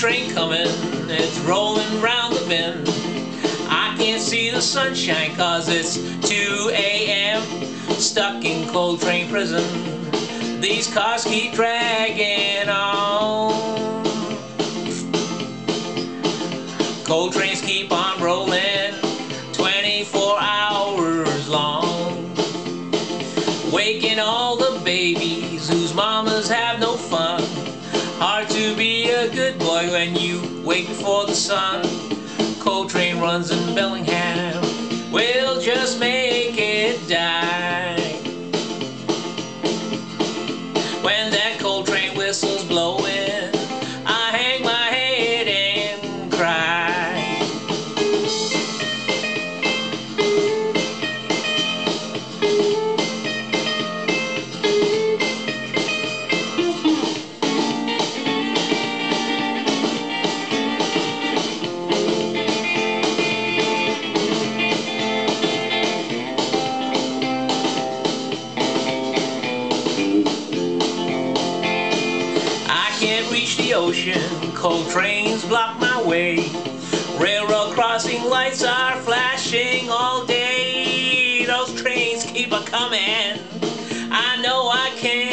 train coming, it's rolling round the bend. I can't see the sunshine cause it's 2 a.m. Stuck in coal train prison. These cars keep dragging on. Coal trains keep on rolling 24 hours long. Waking all the babies whose mamas have no fun. Hard to be a good boy when you wake before the sun. Coal train runs in Bellingham. We'll just make it die. Reach the ocean, coal trains block my way. Railroad crossing lights are flashing all day. Those trains keep a coming. I know I can't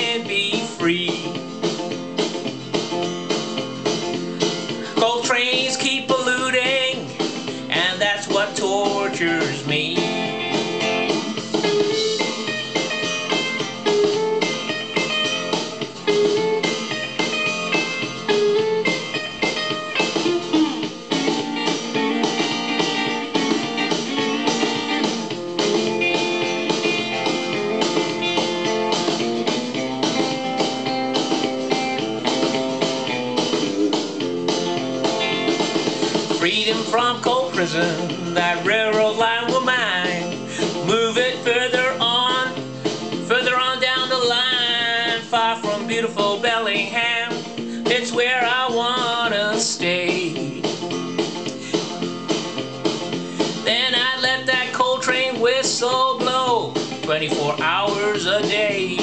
Freedom from coal prison, that railroad line will mine. Move it further on, further on down the line, far from beautiful Bellingham. It's where I wanna stay. Then I let that coal train whistle blow 24 hours a day.